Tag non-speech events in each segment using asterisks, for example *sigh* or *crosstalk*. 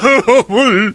何？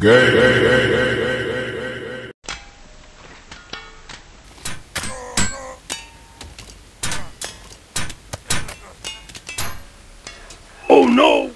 Gay, gay, gay, gay, gay, gay, gay. Oh no!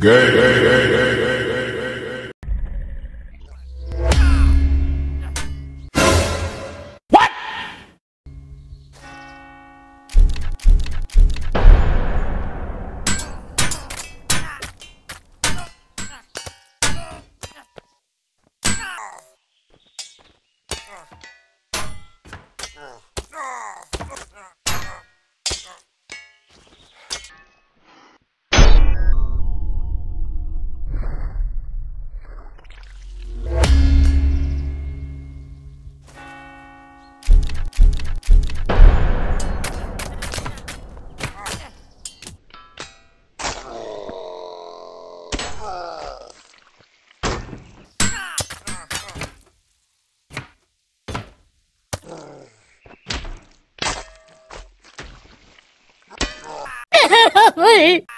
Gay, gay, gay, right?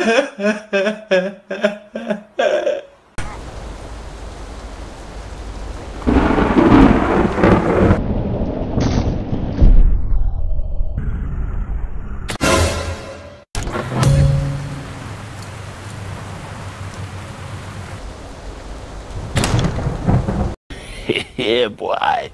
*laughs* yeah, boy.